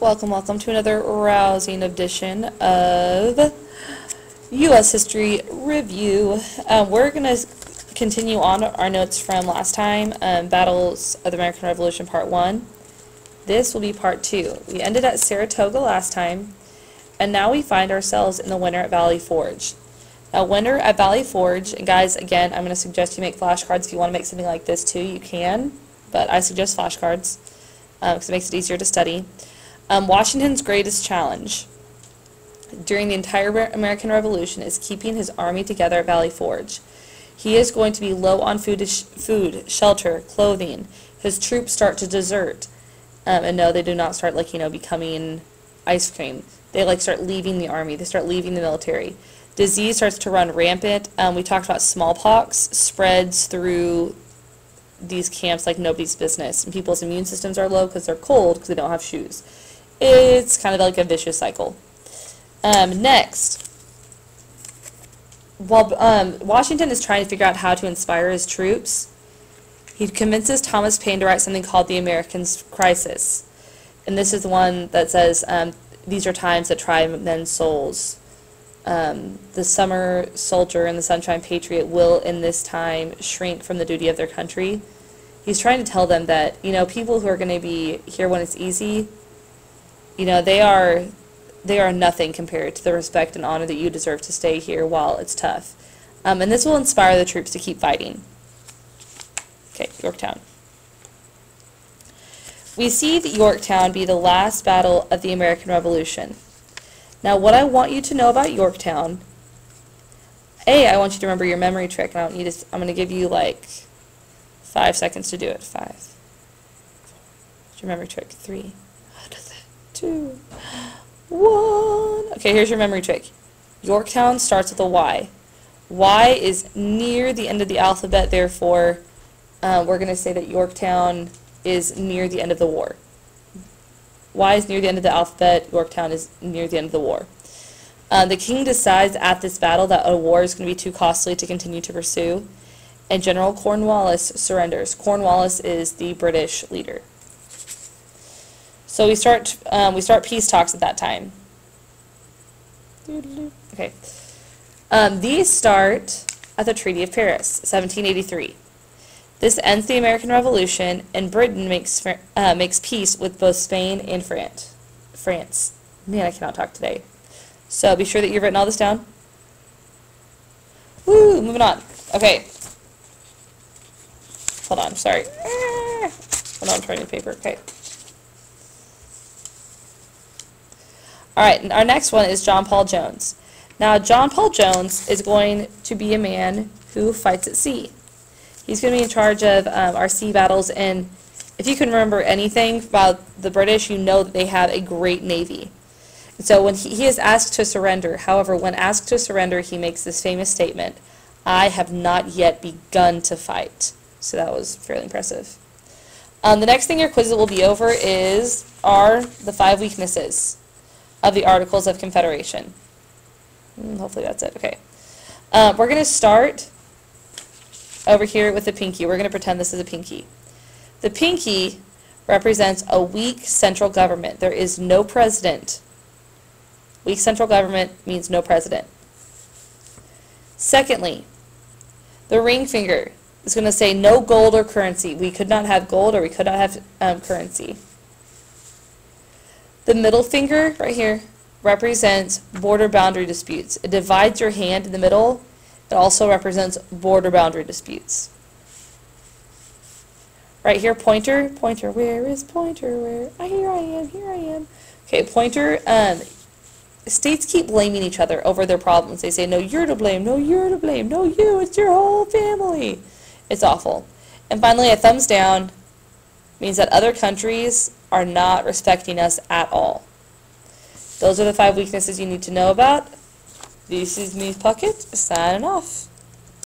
Welcome, welcome to another rousing edition of U.S. History Review. Um, we're going to continue on our notes from last time, um, Battles of the American Revolution Part 1. This will be Part 2. We ended at Saratoga last time, and now we find ourselves in the winter at Valley Forge. Now, winter at Valley Forge, and guys, again, I'm going to suggest you make flashcards. If you want to make something like this too, you can, but I suggest flashcards because um, it makes it easier to study. Um, Washington's greatest challenge during the entire American Revolution is keeping his army together at Valley Forge. He is going to be low on food, food shelter, clothing. His troops start to desert. Um, and no, they do not start like, you know, becoming ice cream. They like start leaving the army. They start leaving the military. Disease starts to run rampant. Um, we talked about smallpox spreads through these camps like nobody's business. And people's immune systems are low because they're cold because they don't have shoes. It's kind of like a vicious cycle. Um, next, while um, Washington is trying to figure out how to inspire his troops, he convinces Thomas Paine to write something called the American Crisis. And this is the one that says, um, these are times that try men's souls. Um, the summer soldier and the sunshine patriot will in this time shrink from the duty of their country. He's trying to tell them that, you know, people who are going to be here when it's easy, you know, they are they are nothing compared to the respect and honor that you deserve to stay here while it's tough. Um, and this will inspire the troops to keep fighting. Okay, Yorktown. We see that Yorktown be the last battle of the American Revolution. Now, what I want you to know about Yorktown, A, I want you to remember your memory trick, and I don't need to, I'm going to give you like five seconds to do it. Five. Your memory trick? Three. Two. One. Okay, here's your memory trick. Yorktown starts with a Y. Y is near the end of the alphabet, therefore, uh, we're going to say that Yorktown is near the end of the war. Y is near the end of the alphabet, Yorktown is near the end of the war. Uh, the king decides at this battle that a war is going to be too costly to continue to pursue, and General Cornwallis surrenders. Cornwallis is the British leader. So we start um, we start peace talks at that time. Okay. Um, these start at the Treaty of Paris, 1783. This ends the American Revolution, and Britain makes uh, makes peace with both Spain and France. France. Man, I cannot talk today. So be sure that you've written all this down. Woo! Moving on. Okay. Hold on. Sorry. Hold on. I'm trying to paper. Okay. All right. Our next one is John Paul Jones. Now, John Paul Jones is going to be a man who fights at sea. He's going to be in charge of um, our sea battles, and if you can remember anything about the British, you know that they have a great navy. And so when he, he is asked to surrender, however, when asked to surrender, he makes this famous statement, I have not yet begun to fight. So that was fairly impressive. Um, the next thing your quiz will be over is are the five weaknesses of the Articles of Confederation. Mm, hopefully that's it. Okay. Uh, we're going to start over here with the pinky. We're going to pretend this is a pinky. The pinky represents a weak central government. There is no president. Weak central government means no president. Secondly, the ring finger is going to say no gold or currency. We could not have gold or we could not have um, currency. The middle finger right here represents border boundary disputes. It divides your hand in the middle it also represents border boundary disputes. Right here, pointer, pointer, where is pointer, where, ah, here I am, here I am. Okay, pointer, um, states keep blaming each other over their problems. They say, no, you're to blame, no, you're to blame, no, you, it's your whole family. It's awful. And finally, a thumbs down means that other countries are not respecting us at all. Those are the five weaknesses you need to know about. This is me Puckett, signing off.